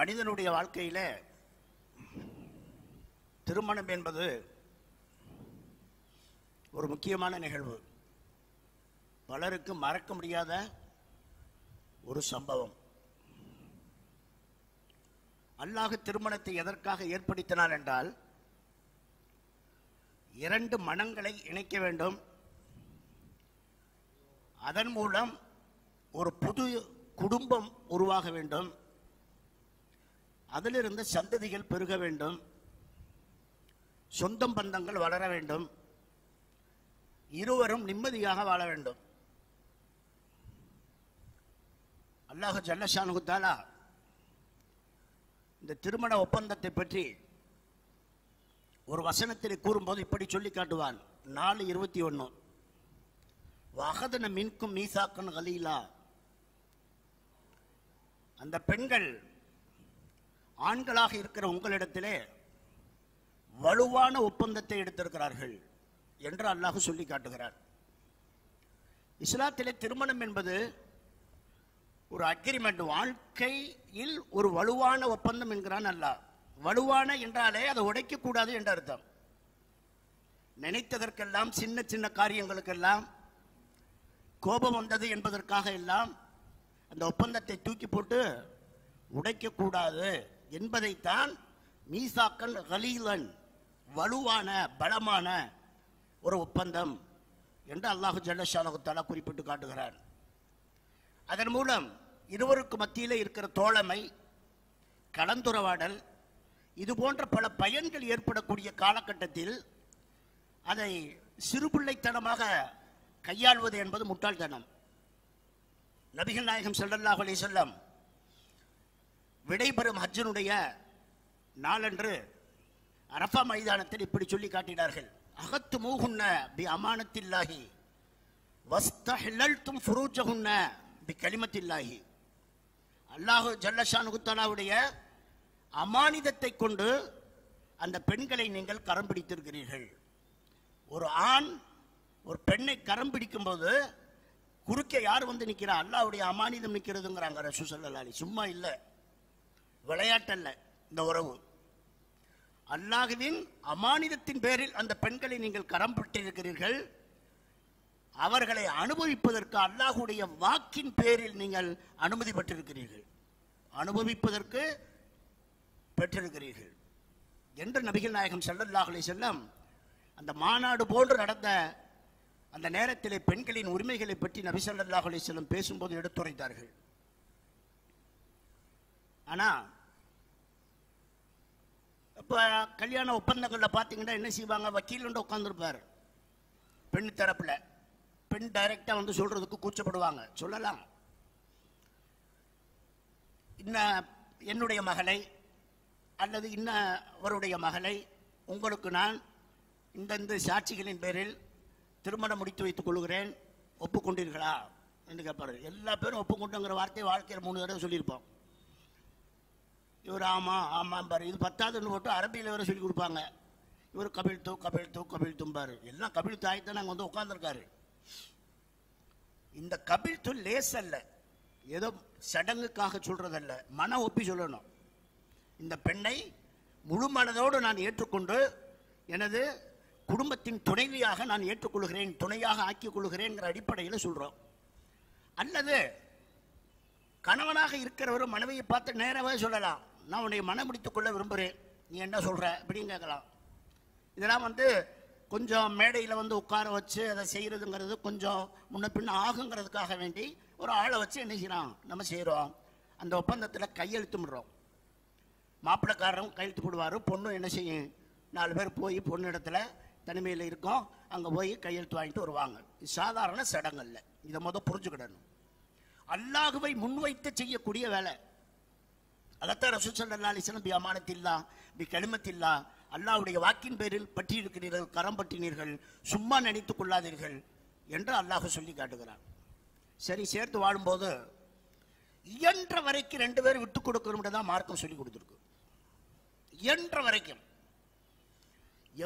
மனிதனுடைய வாழ்க்கையில திருமணம் என்பது ஒரு முக்கியமான நிகழ்வு. பலருக்கு மறக்க முடியாத ஒரு சம்பவம். அல்லாஹ் திருமணத்தை எதற்காக ஏற்படுத்தினார் என்றால் இரண்டு மனங்களை இணைக்க வேண்டும். அதன் மூலம் ஒரு புது குடும்பம் உருவாக வேண்டும். அதிலிருந்து சந்ததிகள் பெருக வேண்டும். சொந்தம் பந்தங்கள் வளர வேண்டும். இருவரும் நிம்மதியாக வாழ வேண்டும். அல்லாஹ் ஜல்லஷானு இந்த திருமண ஒப்பந்தத்தை பற்றி ஒரு வசனத்தில் கூறும்போது இப்படி சொல்லி காட்டுவான். நாலு இருபத்தி ஒன்று வகதன மின்கும் மீசாக்கன் கலீலா. அந்த பெண்கள் ஆண்களாக இருக்கிற உங்களிடத்திலே வலுவான ஒப்பந்தத்தை எடுத்திருக்கிறார்கள் என்று அல்லாஹ் சொல்லி காட்டுகிறார். இஸ்லாத்திலே திருமணம் என்பது ஒரு அக்ரிமெண்ட் வாழ்க்கையில் ஒரு வலுவான ஒப்பந்தம் என்கிறான் அல்லாஹ். வலுவான என்றாலே அதை உடைக்கக்கூடாது என்ற அர்த்தம். நினைத்ததற்கெல்லாம் சின்ன சின்ன காரியங்களுக்கெல்லாம் கோபம் வந்தது என்பதற்காக எல்லாம் அந்த ஒப்பந்தத்தை தூக்கி போட்டு உடைக்கக்கூடாது. என்பதைத்தான் மீசாக்கன் ஹலீலன் வலுவான பலமான ஒரு ஒப்பந்தம் என்று அல்லாஹு ஜல்லஷாலகுத்தாலா குறிப்பிட்டு காட்டுகிறார். அதன் மூலம் இருவருக்கு மத்தியில் இருக்கிற தோழமை கலந்துரவாடல் இது போன்ற பல பயன்கள் ஏற்படக்கூடிய காலகட்டத்தில் அதை சிறுபிள்ளைத்தனமாக கையாள்வது என்பது முட்டாள்தனம். நபிகள் நாயகம் ஸல்லல்லாஹு அலைஹி விடைபெறும் ஹஜ்ஜனுடைய நாளன்று அரஃபா மைதானத்தில் இப்படி சொல்லி காட்டினார்கள். அகத்து மூகுன்ன பி அமானத்தில்லாஹி வஸ்தஹிலல்தும் ஃபுரூஜஹுன்ன பி கலிமத்தில்லாஹி. அல்லாஹு ஜல்லஷானு தஆலாவுடைய அமானிதத்தை கொண்டு அந்த பெண்களை நீங்கள் கரம் பிடித்திருக்கிறீர்கள். ஒரு ஆண் ஒரு பெண்ணை கரம் பிடிக்கும்போது குறுக்கே யார் வந்து நிற்கிறா அல்லாவுடைய அமானிதம் நிற்கிறதுங்கிறாங்க ரசூசல்லி சும்மா இல்லை. விளையாட்டல்ல இந்த உறவு. அல்லாஹுவின் அமானிதத்தின் பேரில் அந்த பெண்களை நீங்கள் கரம் பெற்றிருக்கிறீர்கள் அவர்களை அனுபவிப்பதற்கு அல்லாஹுடைய வாக்கின் பேரில் நீங்கள் அனுமதி பெற்றிருக்கிறீர்கள். அனுபவிப்பதற்கு பெற்றிருக்கிறீர்கள். என்று நபிகள் நாயகம் செல்லல்லாஹலை செல்லம் அந்த மாநாடு போன்று நடந்த அந்த நேரத்திலே பெண்களின் உரிமைகளை பற்றி நபி ஸல்லல்லாஹு செல்லம் பேசும்போது எடுத்துரைத்தார்கள். ஆனா இப்போ கல்யாண ஒப்பந்தங்களில் பார்த்தீங்கன்னா என்ன செய்வாங்க? வக்கீல் உட்காந்துருப்பார் பெண் தரப்பில். பெண் டைரக்டா வந்து சொல்றதுக்கு கூச்சப்படுவாங்க. சொல்லலாம். இன்ன என்னுடைய மகளை அல்லது இன்ன அவருடைய மகளை உங்களுக்கு நான் இந்தந்த சாட்சிகளின் பேரில் திருமணம் முடித்து வைத்துக் கொள்கிறேன். ஒப்புக்கொண்டீர்களா? என்று கேட்பாரு. எல்லா பேரும் ஒப்புக்கொண்டுங்கிற வார்த்தையை வாழ்க்கையில் மூணு தடவை சொல்லியிருப்போம். இவர் ஆமாம் பாரு இது பத்தாவதுன்னு போட்டு அரபியில் வேறு சொல்லி கொடுப்பாங்க. இவர் கபில் தூ கபில் தூ கபில் தும்பார். எல்லாம் கபில் தாய்த்தான் நாங்கள் வந்து உட்காந்துருக்காரு இந்த கபில் தூ லேஸ் அல்ல. ஏதோ சடங்குக்காக சொல்கிறதல்ல மன ஒப்பி சொல்லணும். இந்த பெண்ணை முழு மனதோடு நான் ஏற்றுக்கொண்டு எனது குடும்பத்தின் துணைவியாக நான் ஏற்றுக்கொள்கிறேன் துணையாக ஆக்கிக் கொள்கிறேங்கிற அடிப்படையில் சொல்கிறோம் அல்லது கணவனாக இருக்கிறவரும் மனைவியை பார்த்து நேரவே சொல்லலாம். நான் உன்னை மனம் முடித்துக் கொள்ள விரும்புகிறேன் நீ என்ன சொல்கிற அப்படின்னு கேட்கலாம். இதெல்லாம் வந்து கொஞ்சம் மேடையில் வந்து உட்கார வச்சு அதை செய்கிறதுங்கிறது கொஞ்சம் முன்ன பின்ன ஆகுங்கிறதுக்காக வேண்டி ஒரு ஆளை வச்சு என்ன செய்யலாம் நம்ம செய்கிறோம் அந்த ஒப்பந்தத்தில் கையெழுத்து விடுறோம் மாப்பிள்ளைக்காரரும் கையெழுத்து போடுவார். பொண்ணும் என்ன செய்யும்? நாலு பேர் போய் பொண்ணு இடத்துல தனிமையில் இருக்கோம். அங்கே போய் கையெழுத்து வாங்கிட்டு வருவாங்க. இது சாதாரண சடங்கல்ல. இதை மொதல் புரிஞ்சுக்கிடணும். அல்லாஹுவை முன்வைத்து செய்யக்கூடிய வேலை. அதைத்தான் ரசூல் சல்லா அலிஸ்லம் பி அமானத்தில்லா பி கனிமத்தில்லா அல்லாஹ்வுடைய வாக்கின் பேரில் பற்றி இருக்கிறீர்கள் கரம் பற்றினீர்கள் சும்மா நினைத்துக் கொள்ளாதீர்கள் என்று அல்லாஹ் சொல்லி காட்டுகிறான். சரி சேர்த்து வாழும்போது இயன்ற வரைக்கும் ரெண்டு பேரும் விட்டு கொடுக்கணும் தான் மார்க்கம் சொல்லி கொடுத்துருக்கு. இயன்ற வரைக்கும்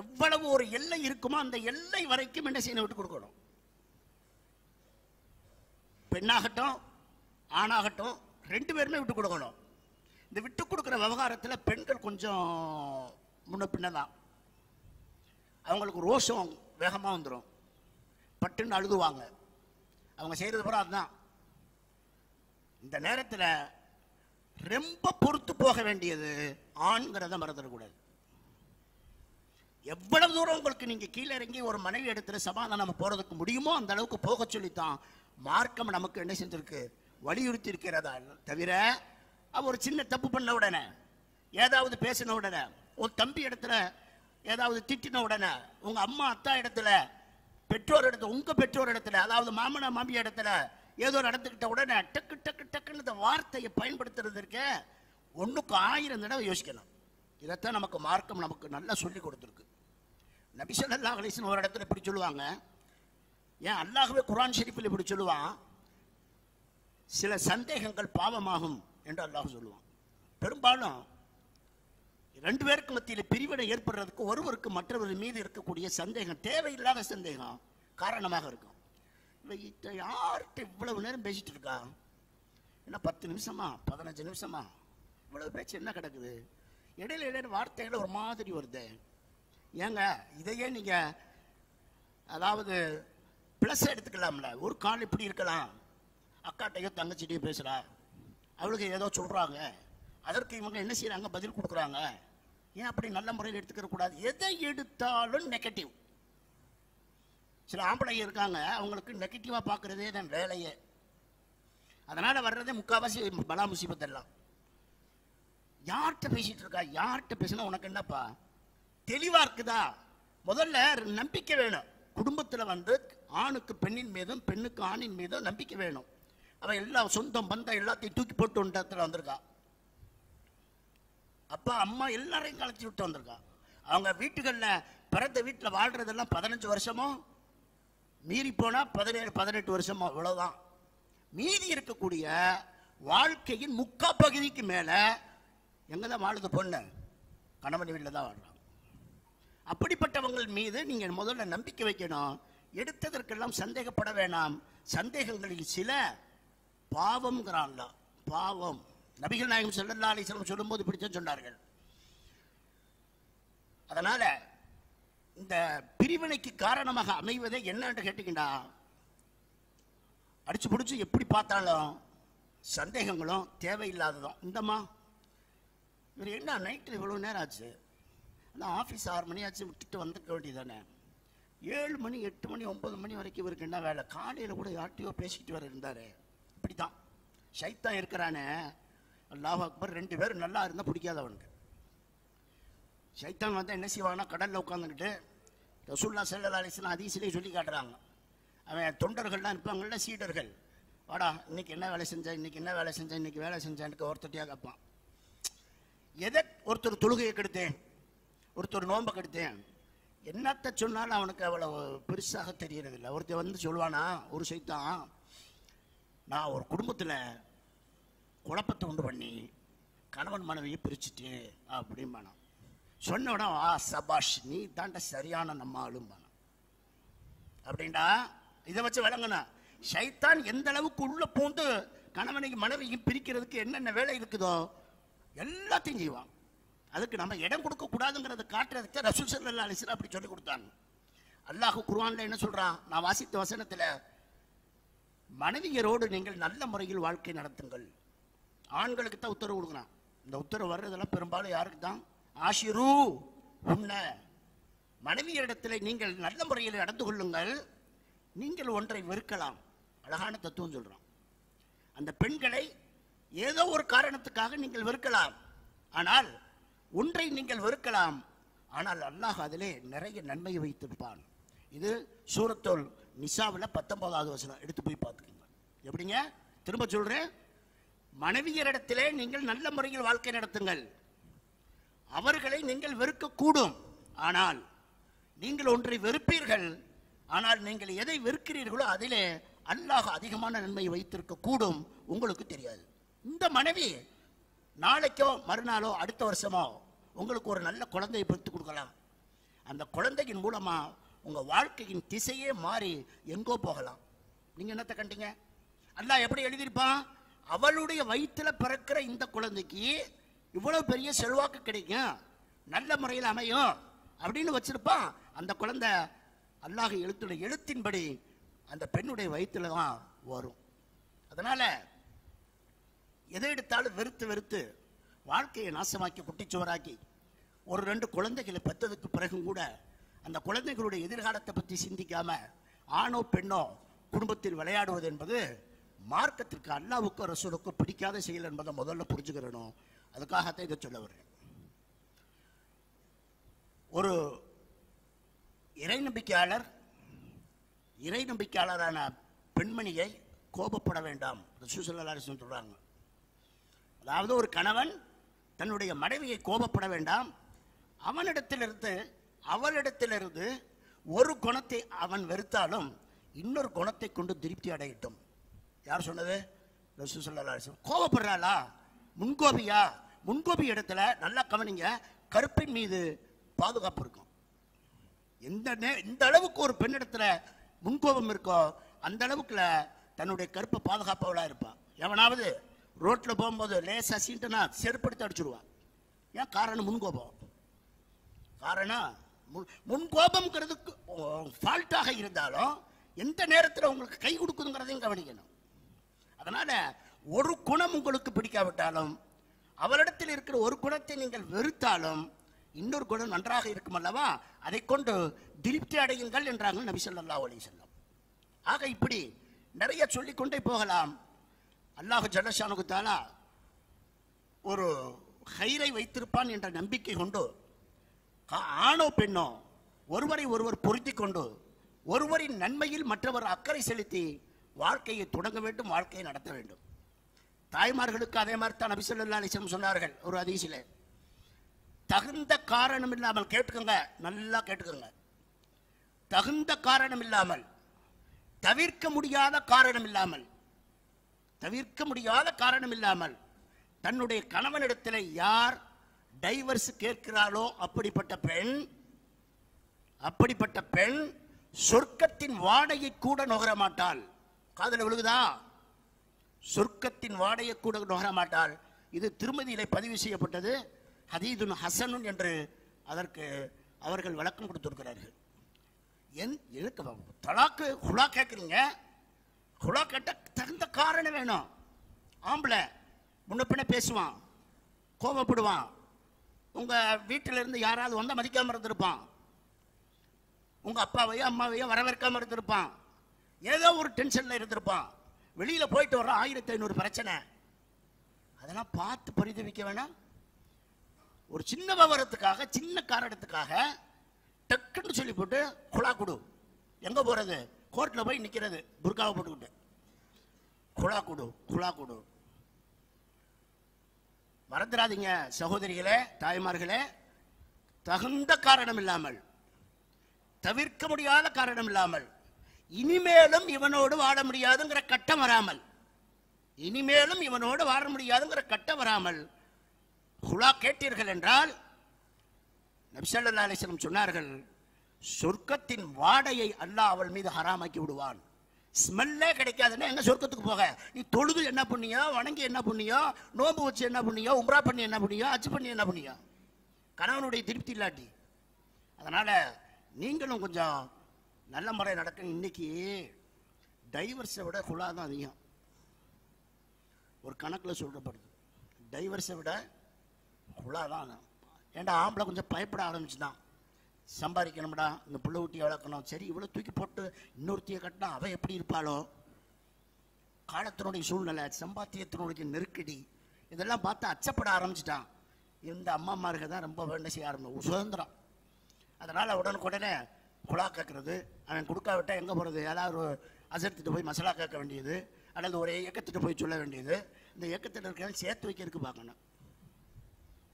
எவ்வளவு ஒரு எல்லை இருக்குமோ அந்த எல்லை வரைக்கும் என்ன செய்யணும் விட்டு கொடுக்கணும். பெண்ணாகட்டும் ஆணாகட்டும் ரெண்டு பேருமே விட்டு கொடுக்கணும். இந்த விட்டு கொடுக்குற விவகாரத்தில் பெண்கள் கொஞ்சம் முன்ன பின்னதான். அவங்களுக்கு ரோஷம் வேகமாக வந்துடும் பட்டுன்னு அழுதுவாங்க அவங்க செய்கிறது பூரா அதுதான். இந்த நேரத்தில் ரொம்ப பொறுத்து போக வேண்டியது ஆண்கிறத மறந்துடக்கூடாது. எவ்வளவு தூரம் உங்களுக்கு நீங்கள் கீழே இறங்கி ஒரு மனைவி இடத்துல சமாதானம் போறதுக்கு முடியுமோ அந்த அளவுக்கு போக சொல்லித்தான் மார்க்கம் நமக்கு என்ன செஞ்சிருக்கு? வலியுறுத்தி இருக்கிறதா? தவிர அவ ஒரு சின்ன தப்பு பண்ண உடனே ஏதாவது பேசின உடனே உன் தம்பி இடத்துல ஏதாவது திட்டின உடனே உங்கள் அம்மா அத்தா இடத்துல பெற்றோர் இடத்துல உங்கள் பெற்றோர் இடத்துல அதாவது மாமனா மாமி இடத்துல ஏதோ நடந்துக்கிட்ட உடனே டக்கு டக்கு டக்குன்னு இந்த வார்த்தையை பயன்படுத்துறதுக்கு ஒன்றுக்கு ஆயிரம் தடவை யோசிக்கணும் இதைத்தான் நமக்கு மார்க்கம் நமக்கு நல்லா சொல்லி கொடுத்துருக்கு. நபிசல்லா ஸல்லல்லாஹு ஒரு இடத்துல இப்படி சொல்லுவாங்க. ஏன் அல்லாஹ்வே குரான் ஷெரீஃபில் இப்படி சொல்லுவான்? சில சந்தேகங்கள் பாவமாகும். என்று அல்லாஹ் சொல்லுவான். பெரும்பாலும் ரெண்டு பேருக்கு மத்தியில் பிரிவினை ஏற்படுறதுக்கு ஒருவருக்கு மற்றவர் மீது இருக்கக்கூடிய சந்தேகம் தேவையில்லாத சந்தேகம் காரணமாக இருக்கும். யார்கிட்ட இவ்வளவு நேரம் பேசிட்டு இருக்கா? என்ன பத்து நிமிஷமா? பதினஞ்சு நிமிஷமா? இவ்வளவு பேச்சு என்ன கிடக்குது? இடையில இடையில வார்த்தைகள் ஒரு மாதிரி வருது. ஏங்க இதையே நீங்க அதாவது ப்ளஸ் எடுத்துக்கலாம்ல. ஒரு கால் இப்படி இருக்கலாம். அக்காட்டையோ தங்கச்சிட்டையோ பேசுறா. அவளுக்கு ஏதோ சொல்கிறாங்க அதற்கு இவங்க என்ன செய்கிறாங்க பதில் கொடுக்குறாங்க. ஏன் அப்படி நல்ல முறையில் எடுத்துக்கிற கூடாது? எதை எடுத்தாலும் நெகட்டிவ் சில ஆம்பளைங்க இருக்காங்க. அவங்களுக்கு நெகட்டிவாக பார்க்குறதே தான் வேலையே. அதனால் வர்றதே முக்காவாசி பலா முசிபத்தெல்லாம் யார்கிட்ட பேசிகிட்டு இருக்கா? யார்கிட்ட பேசினா உனக்கு என்னப்பா? தெளிவாக இருக்குதா? முதல்ல நம்பிக்கை வேணும். குடும்பத்தில் வந்து ஆணுக்கு பெண்ணின் மீதும் பெண்ணுக்கு ஆணின் மீதும் நம்பிக்கை வேணும். அவன் எல்லாம் சொந்தம் பந்தம் எல்லாத்தையும் தூக்கி போட்டு வந்த இடத்துல வந்திருக்கா. அப்பா அம்மா எல்லாரையும் கலைச்சி விட்டு வந்திருக்கா. அவங்க வீட்டுகளில் பிறந்த வீட்டில் வாழ்கிறதெல்லாம் பதினஞ்சு வருஷமோ? மீறி போனால் பதினேழு பதினெட்டு வருஷமோ? இவ்வளவுதான். மீதி இருக்கக்கூடிய வாழ்க்கையின் முக்கா பகுதிக்கு மேலே எங்கே தான் வாழுது பொண்ணு? கணவன் வீட்டில் தான் வாழ்றாங்க அப்படிப்பட்டவங்கள் மீது நீங்கள் முதல்ல நம்பிக்கை வைக்கணும். எடுத்ததற்கெல்லாம் சந்தேகப்பட வேணாம். சந்தேகங்களில் சில பாவம்ங்கிறான்ல. பாவம். நபிகள் நாயகம் செல்லல்லா அலிஸ்லம் சொல்லும்போது இப்படித்தான் சொன்னார்கள். அதனால் இந்த பிரிவினைக்கு காரணமாக அமைவதை என்னன்னு கேட்டீங்கன்னா அடிச்சு பிடிச்சி எப்படி பார்த்தாலும் சந்தேகங்களும் தேவையில்லாததும். இந்தம்மா இவர் என்ன நைட்டு இவ்வளோ நேரம் ஆச்சு? ஆனால் ஆஃபீஸ் ஆறு மணி ஆச்சு விட்டுட்டு வந்துக்க வேண்டியதானே ஏழு மணி எட்டு மணி ஒம்பது மணி வரைக்கும் இவருக்கு என்ன வேலை? காலையில் கூட யார்ட்டையோ பேசிக்கிட்டு வர இருந்தாரு. சைத்தான் இருக்கிறானே. அல்லாஹ் அக்பர் ரெண்டு பேரும் நல்லா இருந்தால் பிடிக்காது சைத்தான் ஷைத்தான் வந்து என்ன செய்வாங்கன்னா கடலில் உட்காந்துக்கிட்டு ரசூல்லா செல்லல்லா அலிஸ்லாம் அதீசிலே சொல்லி காட்டுறாங்க. அவன் தொண்டர்கள்லாம் இருப்பாங்கள்ல சீடர்கள். வாடா இன்னைக்கு என்ன வேலை செஞ்சேன் இன்னைக்கு என்ன வேலை செஞ்சேன் இன்னைக்கு வேலை செஞ்சான்னு ஒருத்தட்டியாக கேட்பான். எதை ஒருத்தர் தொழுகையை கெடுத்தேன் ஒருத்தர் நோன்பை கெடுத்தேன் என்னத்த சொன்னாலும் அவனுக்கு அவ்வளோ பெருசாக தெரியறதில்லை. ஒருத்தர் வந்து சொல்லுவானா ஒரு சைத்தான் நான் ஒரு குடும்பத்தில் குழப்பத்தை உண்டு பண்ணி கணவன் மனைவியை பிரிச்சுட்டு அப்படிம்பானா சொன்ன உடனே ஆ சபாஷ் நீ தாண்ட சரியான நம்ம ஆளும்பானா அப்படின்டா இதை வச்சு விளங்கணும் சைத்தான் எந்த அளவுக்கு உள்ள பூந்து கணவனையும் மனைவியும் பிரிக்கிறதுக்கு என்னென்ன வேலை இருக்குதோ எல்லாத்தையும் செய்வான். அதுக்கு நம்ம இடம் கொடுக்க கூடாதுங்கிறத காட்டுறதுக்கு ரசூல் ஸல்லல்லாஹு அலைஹி அப்படி சொல்லி கொடுத்தாங்க. அல்லாஹ் குர்ஆன்ல என்ன சொல்றான் நான் வாசித்த வசனத்துல மனைவியரோடு நீங்கள் நல்ல முறையில் வாழ்க்கை நடத்துங்கள். ஆண்களுக்கு தான் உத்தரவு கொடுக்குறான். இந்த உத்தரவு வர்றதெல்லாம் பெரும்பாலும் யாருக்கு தான்? ஆஷிரு உன்ன மனைவியரிடத்தில் நீங்கள் நல்ல முறையில் நடந்து கொள்ளுங்கள். நீங்கள் ஒன்றை வெறுக்கலாம். அழகான தத்துவம் சொல்கிறான் அந்த பெண்களை ஏதோ ஒரு காரணத்துக்காக நீங்கள் வெறுக்கலாம். ஆனால் ஒன்றை நீங்கள் வெறுக்கலாம். ஆனால் அல்லாஹ் அதிலே நிறைய நன்மையை வைத்திருப்பான். இது சூரத்தோல் நிசாவில் பத்தொன்பதாவது வசனம். எடுத்து போய் பார்த்துக்கோங்க. எப்படிங்க? திரும்ப சொல்கிறேன் மனைவியரிடத்திலே நீங்கள் நல்ல முறையில் வாழ்க்கை நடத்துங்கள். அவர்களை நீங்கள் வெறுக்கக்கூடும். ஆனால் நீங்கள் ஒன்றை வெறுப்பீர்கள். ஆனால் நீங்கள் எதை வெறுக்கிறீர்களோ அதிலே அல்லாஹ் அதிகமான நன்மை வைத்திருக்க கூடும் உங்களுக்கு தெரியாது. இந்த மனைவி நாளைக்கோ மறுநாளோ அடுத்த வருஷமோ உங்களுக்கு ஒரு நல்ல குழந்தையை பெற்று கொடுக்கலாம். அந்த குழந்தையின் மூலமா உங்க வாழ்க்கையின் திசையே மாறி எங்கோ போகலாம். நீங்க என்னத்தை கண்டீங்க? அல்லாஹ் எப்படி எழுதியிருப்பான்? அவளுடைய வயிற்றுல பிறக்கிற இந்த குழந்தைக்கு இவ்வளவு பெரிய செல்வாக்கு கிடைக்கும். நல்ல முறையில் அமையும் அப்படின்னு வச்சிருப்பான் அந்த குழந்தை அல்லாஹ் எழுத்துடைய எழுத்தின்படி அந்த பெண்ணுடைய வயிற்றுல தான் வரும். அதனால எதை எடுத்தாலும் வெறுத்து வெறுத்து வாழ்க்கையை நாசமாக்கி குட்டிச்சுவராக்கி ஒரு ரெண்டு குழந்தைகளை பெற்றதுக்கு பிறகும் கூட அந்த குழந்தைகளுடைய எதிர்காலத்தை பற்றி சிந்திக்காம ஆணோ பெண்ணோ குடும்பத்தில் விளையாடுவது என்பது மார்க்கத்திற்கு அல்லாவுக்கும் ரசூலுக்கும் பிடிக்காத செயல் என்பதை முதல்ல புரிஞ்சுக்கிறணும் அதுக்காகத்தான் இதை சொல்ல வர்றேன். ஒரு இறை நம்பிக்கையாளர் இறை நம்பிக்கையாளரான பெண்மணியை கோபப்பட வேண்டாம். ரசூசல்லாசன் சொல்றாங்க. அதாவது ஒரு கணவன் தன்னுடைய மனைவியை கோபப்பட வேண்டாம். அவனிடத்திலிருந்து அவளிடத்திலிருந்து ஒரு குணத்தை அவன் வெறுத்தாலும் இன்னொரு குணத்தை கொண்டு திருப்தி அடையட்டும். யார் சொன்னது? ரசூசல்லாசன் கோபப்படுறாளா முன்கோபியா? முன்கோபி இடத்துல நல்லா கவனிங்க கருப்பின் மீது பாதுகாப்பு இருக்கும். எந்த நே- இந்த அளவுக்கு ஒரு பெண்ணிடத்துல முன்கோபம் இருக்கோ அந்த அளவுக்குல தன்னுடைய கருப்பை பாதுகாப்பவளாக இருப்பான் எவனாவது ரோட்டில் போகும்போது லேசாக சீண்டுனா செருப்படுத்தி அடிச்சுடுவான் ஏன் காரணம் முன்கோபம்? காரணம் முன்- முன்கோபம்ங்கிறதுக்கு ஃபால்ட்டாக இருந்தாலும் எந்த நேரத்தில் உங்களுக்கு கை கொடுக்குதுங்கிறதையும் கவனிக்கணும். அதனால ஒரு குணம் உங்களுக்கு பிடிக்காவிட்டாலும் அவரிடத்தில் இருக்கிற ஒரு குணத்தை நீங்கள் வெறுத்தாலும் இன்னொரு குணம் நன்றாக இருக்கும் அல்லவா? அதை கொண்டு திருப்தி அடையுங்கள் என்றாங்க நபி சொல்லா அலைஹி செல்லம் ஆக இப்படி நிறைய சொல்லிக்கொண்டே போகலாம். அல்லாஹ் ஜல்லஷானுக்கு தாலா ஒரு ஹைரை வைத்திருப்பான் என்ற நம்பிக்கை கொண்டு ஆணோ பெண்ணோ ஒருவரை ஒருவர் பொருத்தி கொண்டு ஒருவரின் நன்மையில் மற்றவர் அக்கறை செலுத்தி வாழ்க்கையை தொடங்க வேண்டும் வாழ்க்கையை நடத்த வேண்டும். தாய்மார்களுக்கு அதே மாதிரி தான் நபி அலிசம் சொன்னார்கள் ஒரு அதிசில தகுந்த காரணம் இல்லாமல் கேட்டுக்கோங்க நல்லா கேட்டுக்கோங்க. தகுந்த காரணம் இல்லாமல் தவிர்க்க முடியாத காரணம் இல்லாமல் தவிர்க்க முடியாத காரணம் இல்லாமல் தன்னுடைய கணவனிடத்தில் யார் டைவர்ஸ் கேட்கிறாளோ அப்படிப்பட்ட பெண் அப்படிப்பட்ட பெண் சொர்க்கத்தின் வாடையை கூட நுகர மாட்டாள். காதல விழுகுதா? சொர்க்கத்தின் வாடையை கூட நுகர மாட்டாள் இது திருமதியிலே பதிவு செய்யப்பட்டது. ஹதீதுன் ஹசனுன் என்று அதற்கு அவர்கள் விளக்கம் கொடுத்திருக்கிறார்கள். என் எதுக்கு தலாக்கு ஹுலா கேட்குறீங்க? ஹுலா கேட்ட தகுந்த காரணம் வேணும். ஆம்பளை முன்ன பின்ன பேசுவான் கோபப்படுவான். உங்கள் வீட்டில இருந்து யாராவது வந்தால் மதிக்காமல் இருந்திருப்பான். உங்கள் அப்பாவையோ அம்மாவையோ வரவேற்காம இருந்திருப்பான். ஏதோ ஒரு டென்ஷன்ல இருந்திருப்பான். வெளியில போயிட்டு வர்ற ஆயிரத்தி ஐநூறு பிரச்சனை. அதெல்லாம் பார்த்து பரிதவிக்க வேணாம். ஒரு சின்ன விவரத்துக்காக சின்ன காரணத்துக்காக டக்குன்னு சொல்லி போட்டு குழா குடு. எங்க போறது? கோர்ட்ல போய் நிக்கிறது. புர்காவை போட்டுக்கிட்டு. குழா குடு குழா குடு. மறந்துடாதீங்க சகோதரிகளே தாய்மார்களே. தகுந்த காரணம் இல்லாமல் தவிர்க்க முடியாத காரணம் இல்லாமல் இனிமேலும் இவனோடு வாழ முடியாதுங்கிற கட்டம் வராமல் இனிமேலும் இவனோடு வாழ முடியாதுங்கிற கட்டம் வராமல் ஹுலா கேட்டீர்கள் என்றால் நபிசல்லா அலிஸ்லம் சொன்னார்கள் சொர்க்கத்தின் வாடையை அல்லாஹ் அவள் மீது ஹராமாக்கி விடுவான். ஸ்மெல்லே கிடைக்காதுன்னா எங்க சொர்க்கத்துக்கு போக? நீ தொழுது என்ன பண்ணியோ வணங்கி என்ன பண்ணியோ நோன்பு வச்சு என்ன பண்ணியோ உம்ரா பண்ணி என்ன பண்ணியோ அச்சு பண்ணி என்ன பண்ணியோ? கணவனுடைய திருப்தி இல்லாட்டி. அதனால் நீங்களும் கொஞ்சம் நல்ல முறை நடக்கணும் இன்னைக்கு டைவர்ஸை விட குழா தான் அதிகம். ஒரு கணக்கில் சொல்லப்படுது டைவர்ஸை விட குழா தான். ஏன்டா ஆம்பளை கொஞ்சம் பயப்பட ஆரம்பிச்சுதான். சம்பாதிக்கணும்டா இந்த புள்ள ஊட்டி வளர்க்கணும். சரி இவ்வளோ தூக்கி போட்டு இன்னொருத்தியை கட்டினா அவள் எப்படி இருப்பாளோ? காலத்தினுடைய சூழ்நிலை சம்பாத்தியத்தினுடைய நெருக்கடி இதெல்லாம் பார்த்து அச்சப்பட ஆரம்பிச்சிட்டான். இந்த அம்மாமாருக்கு தான் ரொம்ப வேண்ட செய்ய ஆரம்பிக்கும் சுதந்திரம். அதனால் உடனுக்குடனே குழா கேட்கறது. அவன் கொடுக்காவிட்டா எங்கே போகிறது ஏதாவது ஒரு அசர்த்திட்டு போய் மசாலா கேட்க வேண்டியது அல்லது ஒரு இயக்கத்திட்டு போய் சொல்ல வேண்டியது. இந்த இயக்கத்தில் இருக்கிறத சேர்த்து வைக்கிறதுக்கு பார்க்கணும்.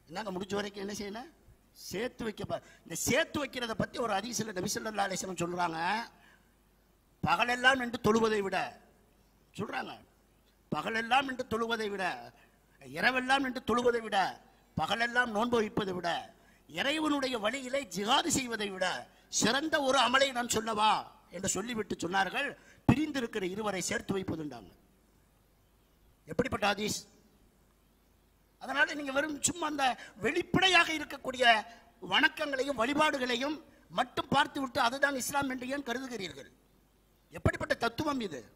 என்னங்க முடிஞ்ச வரைக்கும் என்ன செய்யணும்? சேர்த்து வைக்க இந்த சேர்த்து வைக்கிறத பற்றி ஒரு அதிசல நபிசல்லா அலிசனம் சொல்கிறாங்க பகலெல்லாம் நின்று தொழுவதை விட சொல்கிறாங்க பகலெல்லாம் நின்று தொழுவதை விட இரவெல்லாம் நின்று தொழுவதை விட பகலெல்லாம் நோன்பு வைப்பதை விட இறைவனுடைய வழியிலே ஜிகாது செய்வதை விட சிறந்த ஒரு அமலை நான் சொல்லவா என்று சொல்லிவிட்டு சொன்னார்கள். பிரிந்திருக்கிற இருவரை சேர்த்து வைப்பதுண்டாங்க. எப்படிப்பட்ட ஹதீஸ்? அதனால நீங்க வெறும் சும்மா அந்த வெளிப்படையாக இருக்கக்கூடிய வணக்கங்களையும் வழிபாடுகளையும் மட்டும் பார்த்து விட்டு அதுதான் இஸ்லாம் என்று ஏன் கருதுகிறீர்கள்? எப்படிப்பட்ட தத்துவம் இது?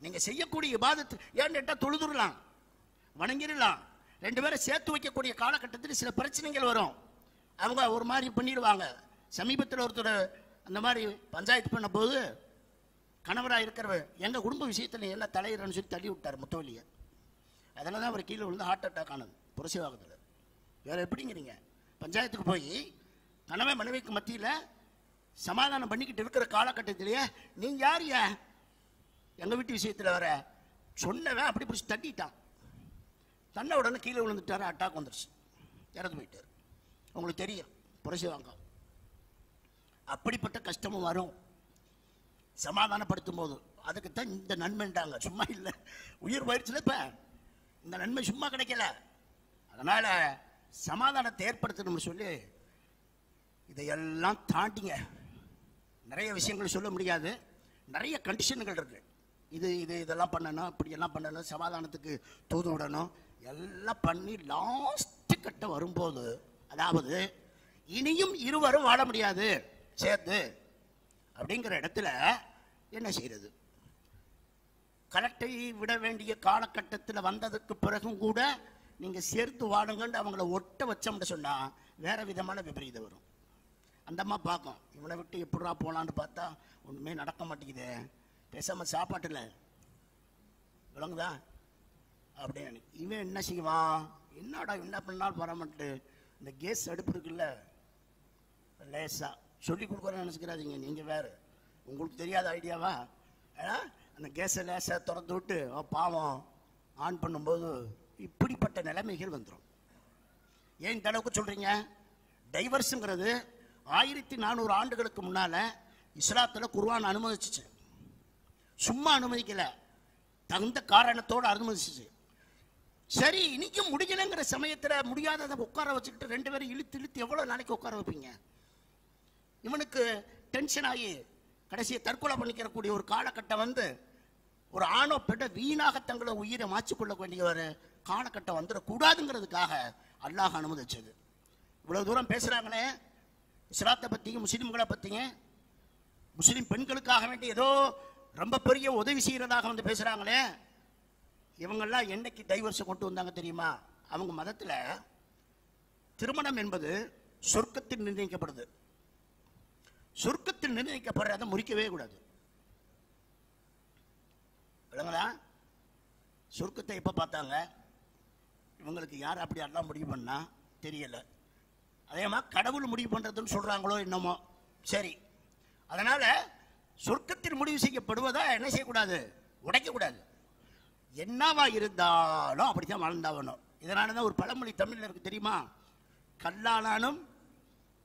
நீங்க செய்யக்கூடிய இபாதத்து ஏன்னு கேட்டால் தொழுதுடலாம் வணங்கிடலாம் ரெண்டு பேரை சேர்த்து வைக்கக்கூடிய காலகட்டத்தில் சில பிரச்சனைகள் வரும். அவங்க ஒரு மாதிரி பண்ணிடுவாங்க. சமீபத்தில் ஒருத்தர் அந்த மாதிரி பஞ்சாயத்து பண்ண போது கணவராக இருக்கிறவர் எங்கள் குடும்ப விஷயத்தில் எல்லாம் தலையிடன்னு சொல்லி தள்ளி விட்டார் முத்தவலியை அதனால தான் அவர் கீழே விழுந்து ஹார்ட் அட்டாக் ஆனது புரசிவாகத்தில் வேறு எப்படிங்கிறீங்க? பஞ்சாயத்துக்கு போய் கணவன் மனைவிக்கு மத்தியில் சமாதானம் பண்ணிக்கிட்டு இருக்கிற காலகட்டத்திலேயே நீ யார் ஏன் எங்கள் வீட்டு விஷயத்தில் வர சொன்னவன் அப்படி பிடிச்சி தட்டிட்டான். தன்னை உடனே கீழே விழுந்துட்டாரு அட்டாக் வந்துருச்சு. இறந்து போயிட்டார். உங்களுக்கு தெரியும் புரசிவாங்க அப்படிப்பட்ட கஷ்டமும் வரும். சமாதானப்படுத்தும் போது அதுக்கு தான் இந்த நன்மைன்றாங்க. சும்மா இல்லை. உயிர் போயிடுச்சுல இப்போ. இந்த நன்மை சும்மா கிடைக்கல. அதனால் சமாதானத்தை ஏற்படுத்தணும்னு சொல்லி இதையெல்லாம் தாண்டிங்க. நிறைய விஷயங்கள் சொல்ல முடியாது. நிறைய கண்டிஷன்கள் இருக்குது இது இது இதெல்லாம் பண்ணணும். இப்படி எல்லாம் பண்ணணும். சமாதானத்துக்கு தூது விடணும். எல்லாம் பண்ணி லாஸ்ட் கட்ட வரும்போது அதாவது இனியும் இருவரும் வாழ முடியாது. சேர்த்து அப்படிங்கிற இடத்துல என்ன செய்கிறது கலெக்டை விட வேண்டிய காலகட்டத்தில் வந்ததுக்கு பிறகும் கூட நீங்கள் சேர்த்து வாடுங்கன்னு அவங்கள ஒட்ட வச்சோம்னு சொன்னால் வேறு விதமான விபரீதம் வரும். அந்த அம்மா பார்க்கும் இவனை விட்டு எப்படிடா போகலான்னு பார்த்தா ஒன்றுமே நடக்க மாட்டேங்குதே. பேசாமல் சாப்பாட்டுல விளங்குதா? அப்படின்னு. இவன் என்ன செய்வான்? என்னடா என்ன பண்ணாலும் வர மாட்டேன் இந்த கேஸ் அடுப்பு இருக்குல்ல லேசாக சொல்லி கொடுக்குறேன்னு நினச்சிக்கிறாதீங்க. நீங்கள் வேறு. உங்களுக்கு தெரியாத ஐடியாவா? ஏன்னா அந்த கேஸை லேசாக திறந்து விட்டு பாவம் ஆன் பண்ணும்போது இப்படிப்பட்ட நிலைமைகள் வந்துடும் ஏன் இந்த அளவுக்கு சொல்கிறீங்க டைவர்ஸுங்கிறது ஆயிரத்தி நானூறு ஆண்டுகளுக்கு முன்னால் இஸ்லாத்தில் குர்வான் அனுமதிச்சுச்சு. சும்மா அனுமதிக்கலை. தகுந்த காரணத்தோடு அனுமதிச்சிச்சு. சரி இன்றைக்கும் முடியலைங்கிற சமயத்தில் முடியாததை உட்கார வச்சுக்கிட்டு ரெண்டு பேரும் இழுத்து இழுத்து எவ்வளோ நாளைக்கு உட்கார வைப்பீங்க? இவனுக்கு டென்ஷன் ஆகி கடைசியை தற்கொலை பண்ணிக்கிறக்கூடிய ஒரு காலகட்டம் வந்து ஒரு ஆணோ பெண்ணோ வீணாக தங்களை உயிரை மாற்றிக்கொள்ள வேண்டிய ஒரு காலகட்டம் வந்துடக்கூடாதுங்கிறதுக்காக அல்லாஹ் அனுமதிச்சது. இவ்வளவு தூரம் பேசுறாங்களே இஸ்லாத்தை பத்தியும் முஸ்லீம்களை பத்தியும் முஸ்லீம் பெண்களுக்காக வேண்டி ஏதோ ரொம்ப பெரிய உதவி செய்யறதாக வந்து பேசுறாங்களே இவங்கெல்லாம் என்னைக்கு டைவர்ஸை கொண்டு வந்தாங்க தெரியுமா? அவங்க மதத்துல திருமணம் என்பது சொர்க்கத்தில் நிர்ணயிக்கப்படுது. சொர்க்கத்தில் நிர்ணயிக்கப்படுறத முறிக்கவே கூடாது. விளங்குதா? சொர்க்கத்தை எப்போ பார்த்தாங்க? இவங்களுக்கு யார் அப்படி எல்லாம் முடிவு பண்ணா? தெரியல. அதே மாதிரி கடவுள் முடிவு பண்ணுறதுன்னு சொல்கிறாங்களோ என்னமோ. சரி. அதனால் சொர்க்கத்தில் முடிவு செய்யப்படுவதா என்ன செய்யக்கூடாது? உடைக்கக்கூடாது என்னவா இருந்தாலும் அப்படி தான் வாழ்ந்தாகணும் இதனால தான் ஒரு பழமொழி தமிழில் இருக்குது தெரியுமா? கல்லானாலும்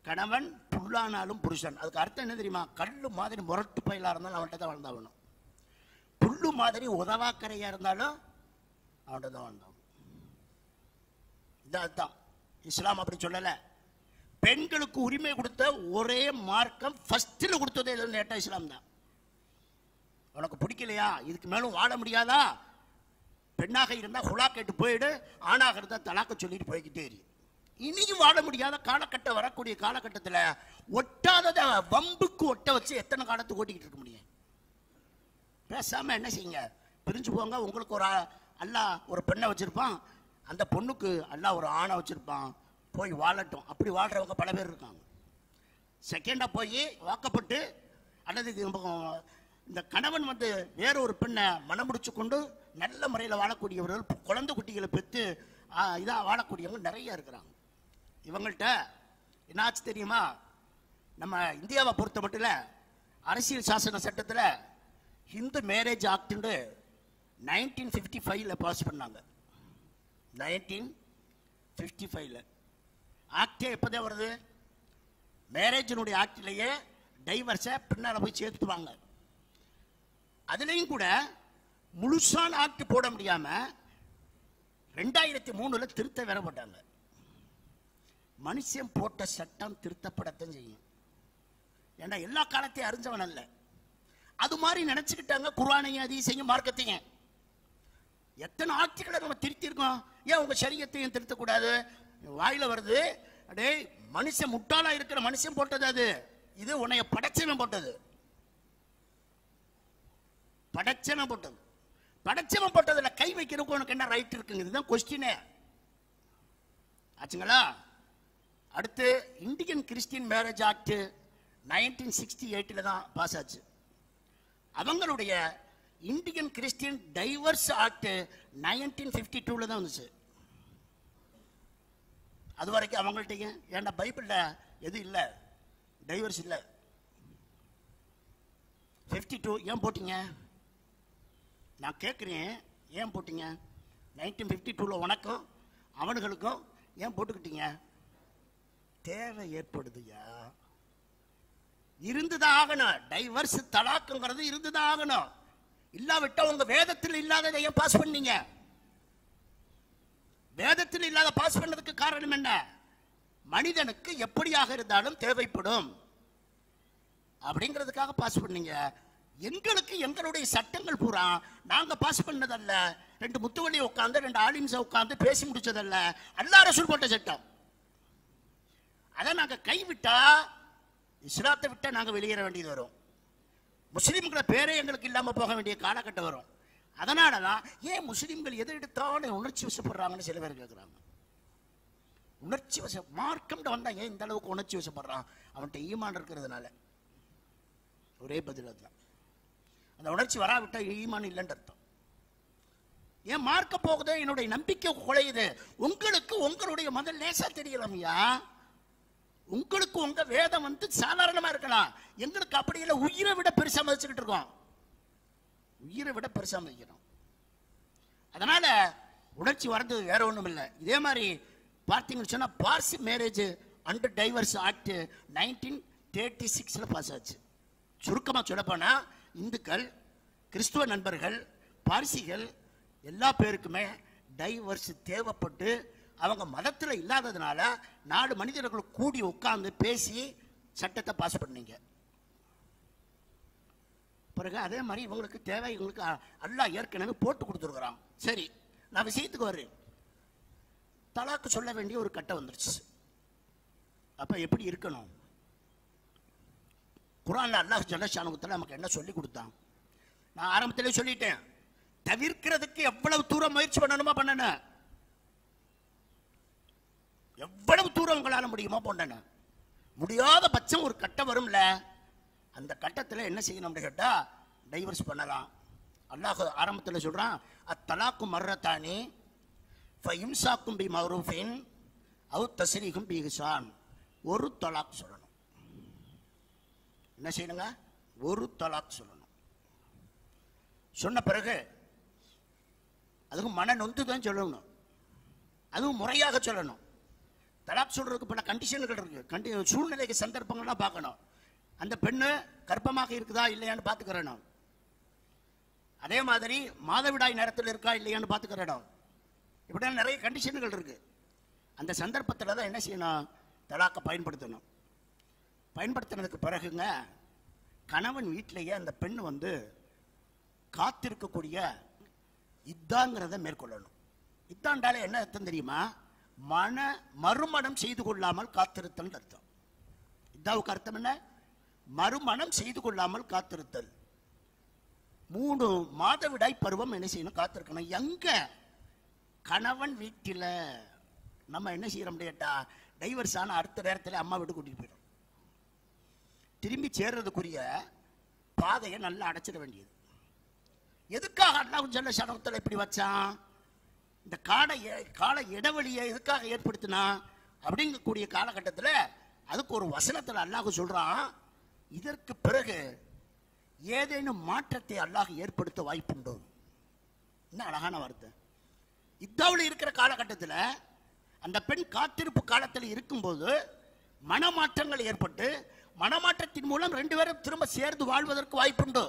கணவன் புல்லானாலும் புருஷன். அதுக்கு அர்த்தம் என்ன தெரியுமா? கல்லு மாதிரி முரட்டு பயிலாக இருந்தாலும் அவன்கிட்ட தான் வாழ்ந்தாகணும். புல்லு மாதிரி உதவாக்கரையாக இருந்தாலும் அவன்கிட்ட தான் வாழ்ந்தாகணும். இதான் அதுதான் இஸ்லாம் அப்படி சொல்லலை. பெண்களுக்கு உரிமை கொடுத்த ஒரே மார்க்கம் ஃபஸ்ட்டில் கொடுத்ததே எதுன்னு கேட்டா இஸ்லாம் தான். உனக்கு பிடிக்கலையா? இதுக்கு மேலும் வாழ முடியாதா? பெண்ணாக இருந்தால் ஹுலா கேட்டு போயிடு ஆணாக இருந்தால் தலாக்க சொல்லிட்டு போய்கிட்டே இரு. இனியும் வாழ முடியாத காலகட்டம் வரக்கூடிய காலகட்டத்தில் ஒட்டாததை வம்புக்கு ஒட்ட வச்சு எத்தனை காலத்துக்கு ஓட்டிக்கிட்டு இருக்க முடியும்? பேசாமல் என்ன செய்யுங்க? பிரிஞ்சு போங்க. உங்களுக்கு ஒரு அல்லா ஒரு பெண்ணை வச்சுருப்பான். அந்த பொண்ணுக்கு அல்லா ஒரு ஆணை வச்சுருப்பான். போய் வாழட்டும். அப்படி வாழ்கிறவங்க பல பேர் இருக்காங்க. செகண்டாக போய் வாக்கப்பட்டு அல்லது இந்த கணவன் வந்து வேற ஒரு பெண்ணை மனம் முடிச்சு கொண்டு நல்ல முறையில் வாழக்கூடியவர்கள் குழந்தை குட்டிகளை பெற்று இதாக வாழக்கூடியவங்க நிறைய இருக்கிறாங்க. இவங்கள்ட்ட என்னாச்சு தெரியுமா? நம்ம இந்தியாவை பொறுத்த மட்டும் அரசியல் சாசன சட்டத்தில் ஹிந்து மேரேஜ் ஆக்டுன்னு நைன்டீன் ஃபிஃப்டி ஃபைவ்ல பாஸ் பண்ணாங்க. நைன்டீன் ஃபிஃப்டி ஃபைவ்ல. ஆக்டே எப்போதான் வருது? மேரேஜினுடைய ஆக்டிலேயே டைவர்ஸை பின்னால் போய் சேர்த்துவாங்க. அதுலேயும் கூட முழுசான ஆக்ட் போட முடியாமல் ரெண்டாயிரத்தி மூணில் திருத்த வேற போட்டாங்க. மனுஷன் போட்ட சட்டம் திருத்தப்படத்தான் செய்யும். ஏன்னா எல்லா காலத்தையும் அறிஞ்சவன் அல்ல. அது மாதிரி நினைச்சுக்கிட்டாங்க அதையும் அதிசையும் மார்க்கத்தையும். எத்தனை ஆட்சிகளை நம்ம திருத்திருக்கோம் ஏன் உங்க சரியத்தையும் திருத்தக்கூடாது? வாயில வருது அடே மனுஷன் முட்டாளா இருக்கிற மனுஷன் போட்டது அது. இது உன்னைய படைச்சவன் போட்டது. படைச்சவன் போட்டது. படைச்சவன் போட்டதுல கை வைக்கிறதுக்கு உனக்கு என்ன ரைட் இருக்குங்கிறது தான் கொஸ்டினே ஆச்சுங்களா? அடுத்து Indian Christian marriage act nineteen sixty எயிட்டில் தான் பாஸ் ஆச்சு. அவங்களுடைய Indian Christian divorce act nineteen fifty டூவில் தான் வந்துச்சு. அது வரைக்கும் அவங்கள்ட்டீங்க ஏன்டா பைபிளில் எது இல்லை? டைவர்ஸ் இல்லை. ஃபிஃப்டி டூ ஏன் போட்டீங்க? நான் கேட்குறேன் ஏன் போட்டீங்க? நைன்டீன் ஃபிஃப்டி டூவில் உனக்கும் அவனுங்களுக்கும் ஏன் போட்டுக்கிட்டீங்க? தேவை ஏற்படுதுயா? இருந்துதான் ஆகணும் டைவர்ஸ் தலாக்குங்கிறது இருந்துதான் ஆகணும் இல்லாவிட்டா உங்க வேதத்தில் இல்லாததை ஏன் பாஸ் பண்ணீங்க? வேதத்தில் இல்லாத பாஸ் பண்ணதுக்கு காரணம் என்ன? மனிதனுக்கு எப்படியாக இருந்தாலும் தேவைப்படும். அப்படிங்கிறதுக்காக பாஸ் பண்ணீங்க. எங்களுக்கு எங்களுடைய சட்டங்கள் பூரா நாங்க பாஸ் பண்ணதல்ல. ரெண்டு முத்துவள்ளி உட்காந்து ரெண்டு ஆலிம்ஸை உட்காந்து பேசி முடிச்சதல்ல. அல்லா ரசூல் போட்ட சட்டம். அதை நாங்கள் கைவிட்டா இஸ்லாத்தை விட்டால் நாங்கள் வெளியேற வேண்டியது வரும். முஸ்லீம்களை பேரே எங்களுக்கு இல்லாமல் போக வேண்டிய காலகட்டம் வரும். அதனால தான் ஏன் முஸ்லீம்கள் எதை எடுத்தாலும் உணர்ச்சி வசப்படுறாங்கன்னு சில பேர் கேட்குறாங்க உணர்ச்சி வச மார்க்கம்ட வந்தா ஏன் இந்த அளவுக்கு உணர்ச்சி வசப்படுறான்? அவன்கிட்ட ஈமான் இருக்கிறதுனால. ஒரே பதில் அதுதான். அந்த உணர்ச்சி வராவிட்டால் ஈமான் இல்லைன்னு அர்த்தம். ஏன் மார்க்க போகுது என்னுடைய நம்பிக்கை குலையுது. உங்களுக்கு உங்களுடைய மதம் லேசா தெரியலாமையா? உங்களுக்கு உங்க வேதம் வந்து சாதாரணமா இருக்கலாம். எங்களுக்கு அப்படி இல்லை. உயிரை விட பெருசா மதிச்சுக்கிட்டு இருக்கோம். உயிரை விட பெருசா மதிக்கிறோம். அதனால உணர்ச்சி வர்றது வேற ஒன்றும் இல்லை. இதே மாதிரி பார்த்தீங்கன்னு சொன்னால் Parsi marriage and divorce act nineteen thirty சிக்ஸில் பாஸ் ஆச்சு. சுருக்கமாக சொல்லப்போனால் இந்துக்கள் கிறிஸ்துவ நண்பர்கள் பார்சிகள் எல்லா பேருக்குமே டைவர்ஸ் தேவைப்பட்டு அவங்க மதத்தில் இல்லாததுனால நாலு மனிதர்கள் கூடி உட்கார்ந்து பேசி சட்டத்தை பாஸ் பண்ணீங்க. பிறகு அதே மாதிரி இவங்களுக்கு தேவை இவங்களுக்கு அ- அல்லாஹ் ஏற்கனவே போட்டு கொடுத்துருக்குறான். சரி நான் விஷயத்துக்கு வர்றேன். தலாக்கு சொல்ல வேண்டிய ஒரு கட்டம் வந்துருச்சு. அப்போ எப்படி இருக்கணும்? குரான்ல அல்லாஹ் ஜல்லஷானுகத்தில் நமக்கு என்ன சொல்லி கொடுத்தான்? நான் ஆரம்பத்திலே சொல்லிட்டேன் தவிர்க்கிறதுக்கு எவ்வளவு தூரம் முயற்சி பண்ணணுமா பண்ணணும் எவ்வளவு தூரம் உங்களால் முடியுமோ போண்டன முடியாத பட்சம் ஒரு கட்டம் வரும்ல. அந்த கட்டத்தில் என்ன செய்யணும்னு கேட்டால் டைவர்ஸ் பண்ணலாம். அல்லாஹ் ஆரம்பத்தில் சொல்கிறான் அத்தலாக்கு மர்றத்தானி ஃபைம்சாக்கும் பி மௌரூஃபின் அவு தசரீகும் பி ஹிசான். ஒரு தலாக் சொல்லணும். என்ன செய்யணுங்க? ஒரு தலாக் சொல்லணும். சொன்ன பிறகு அதுவும் மன நொந்து தான் சொல்லணும். அதுவும் முறையாக சொல்லணும். தலாக் சொல்றதுக்கு பல கண்டிஷன்கள் இருக்கு. கண்டி சூழ்நிலைக்கு சந்தர்ப்பங்கள்லாம் பார்க்கணும். அந்த பெண்ணு கர்ப்பமாக இருக்குதா இல்லையான்னு பார்த்துக்கிறேன் அதே மாதிரி மாதவிடாய் நேரத்தில் இருக்கா இல்லையான்னு பார்த்துக்கிறேன் இப்படிலாம் நிறைய கண்டிஷன்கள் இருக்கு. அந்த சந்தர்ப்பத்தில் தான் என்ன செய்யணும்? தலாக்கை பயன்படுத்தணும். பயன்படுத்தினதுக்கு பிறகுங்க கணவன் வீட்டிலேயே அந்த பெண் வந்து காத்திருக்கக்கூடிய இத்தாங்கிறத மேற்கொள்ளணும். இத்தாண்டாலே என்ன அர்த்தம் தெரியுமா? மன மறுமணம் செய்து கொள்ளாமல் காத்திருத்தல் அர்த்தம். இதாவுக்கு அர்த்தம் என்ன? மறுமணம் செய்து கொள்ளாமல் காத்திருத்தல். மூணு மாதவிடாய் பருவம் என்ன செய்யணும்? காத்திருக்கணும். எங்க? கணவன் வீட்டில். நம்ம என்ன செய்யறோம் கேட்டா டைவர்ஸ் ஆன அடுத்த நேரத்தில் அம்மா வீட்டு கூட்டிட்டு போயிடும். திரும்பி சேர்றதுக்குரிய பாதையை நல்லா அடைச்சிட வேண்டியது. எதுக்காக அண்ணா ஜல்ல சனத்தில் இப்படி வச்சான்? இந்த கால எ- கால இடைவெளியை எதுக்காக ஏற்படுத்தினா அப்படிங்கக்கூடிய காலகட்டத்தில் அதுக்கு ஒரு வசனத்தில் அல்லாஹ் சொல்கிறான் இதற்கு பிறகு ஏதேனும் மாற்றத்தை அல்லாஹ் ஏற்படுத்த வாய்ப்புண்டோ? என்ன அழகான வார்த்தை. இத்தாவில் இருக்கிற காலகட்டத்தில் அந்த பெண் காத்திருப்பு காலத்தில் இருக்கும்போது மனமாற்றங்கள் ஏற்பட்டு மனமாற்றத்தின் மூலம் ரெண்டு பேரும் திரும்ப சேர்ந்து வாழ்வதற்கு வாய்ப்புண்டு?